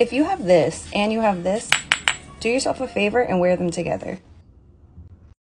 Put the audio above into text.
If you have this and you have this, do yourself a favor and wear them together.